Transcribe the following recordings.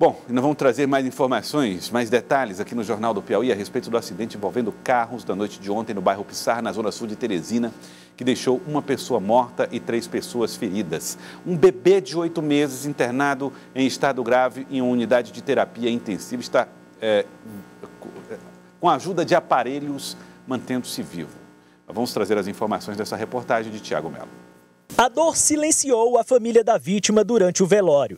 Bom, nós vamos trazer mais informações, mais detalhes aqui no Jornal do Piauí a respeito do acidente envolvendo carros da noite de ontem no bairro Pissar, na zona sul de Teresina, que deixou uma pessoa morta e três pessoas feridas. Um bebê de oito meses internado em estado grave em uma unidade de terapia intensiva está é, com a ajuda de aparelhos mantendo-se vivo. Vamos trazer as informações dessa reportagem de Tiago Melo. A dor silenciou a família da vítima durante o velório.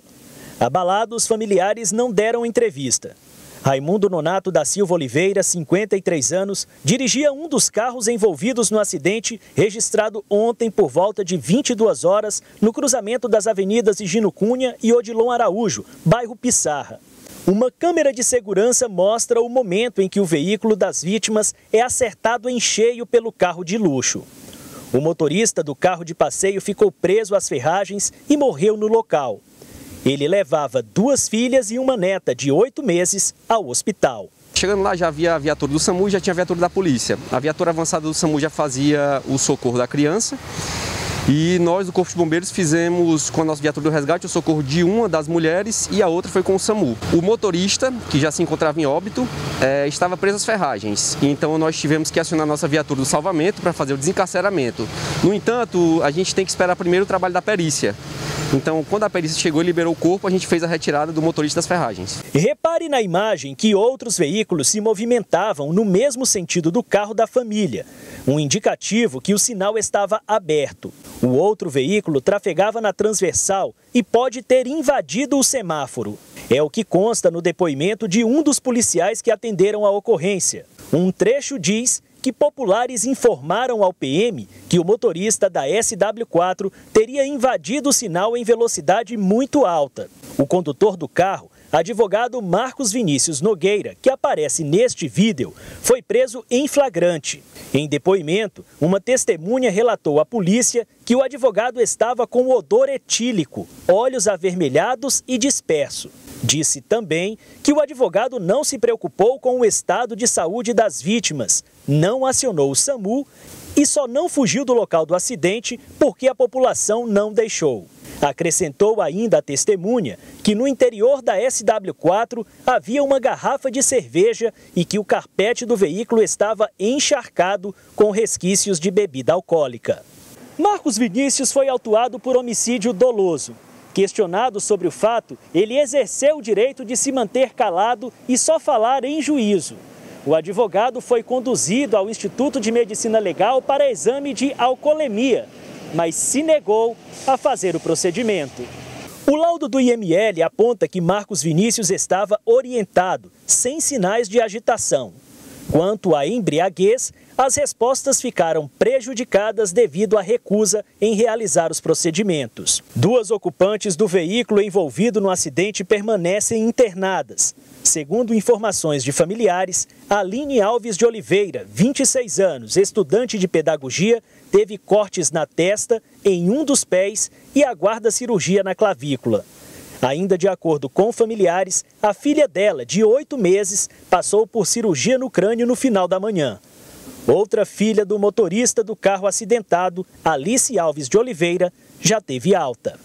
Abalados, familiares não deram entrevista. Raimundo Nonato da Silva Oliveira, 53 anos, dirigia um dos carros envolvidos no acidente registrado ontem por volta de 22 horas no cruzamento das avenidas Higino Cunha e Odilon Araújo, bairro Pissarra. Uma câmera de segurança mostra o momento em que o veículo das vítimas é acertado em cheio pelo carro de luxo. O motorista do carro de passeio ficou preso às ferragens e morreu no local. Ele levava duas filhas e uma neta de oito meses ao hospital. Chegando lá já havia a viatura do SAMU e já tinha a viatura da polícia. A viatura avançada do SAMU já fazia o socorro da criança e nós, do Corpo de Bombeiros, fizemos com a nossa viatura do resgate o socorro de uma das mulheres e a outra foi com o SAMU. O motorista, que já se encontrava em óbito, é, estava preso às ferragens. Então nós tivemos que acionar a nossa viatura do salvamento para fazer o desencarceramento. No entanto, a gente tem que esperar primeiro o trabalho da perícia. Então, quando a perícia chegou e liberou o corpo, a gente fez a retirada do motorista das ferragens. Repare na imagem que outros veículos se movimentavam no mesmo sentido do carro da família, um indicativo que o sinal estava aberto. O outro veículo trafegava na transversal e pode ter invadido o semáforo. É o que consta no depoimento de um dos policiais que atenderam a ocorrência. Um trecho diz que populares informaram ao PM que o motorista da SW4 teria invadido o sinal em velocidade muito alta. O condutor do carro, advogado Marcos Vinícius Nogueira, que aparece neste vídeo, foi preso em flagrante. Em depoimento, uma testemunha relatou à polícia que o advogado estava com odor etílico, olhos avermelhados e disperso. Disse também que o advogado não se preocupou com o estado de saúde das vítimas, não acionou o SAMU e só não fugiu do local do acidente porque a população não deixou. Acrescentou ainda a testemunha que no interior da SW4 havia uma garrafa de cerveja e que o carpete do veículo estava encharcado com resquícios de bebida alcoólica. Marcos Vinícius foi autuado por homicídio doloso. Questionado sobre o fato, ele exerceu o direito de se manter calado e só falar em juízo. O advogado foi conduzido ao Instituto de Medicina Legal para exame de alcoolemia, mas se negou a fazer o procedimento. O laudo do IML aponta que Marcos Vinícius estava orientado, sem sinais de agitação. Quanto à embriaguez, as respostas ficaram prejudicadas devido à recusa em realizar os procedimentos. Duas ocupantes do veículo envolvido no acidente permanecem internadas. Segundo informações de familiares, Aline Alves de Oliveira, 26 anos, estudante de pedagogia, teve cortes na testa, em um dos pés e aguarda cirurgia na clavícula. Ainda de acordo com familiares, a filha dela, de oito meses, passou por cirurgia no crânio no final da manhã. Outra filha do motorista do carro acidentado, Alice Alves de Oliveira, já teve alta.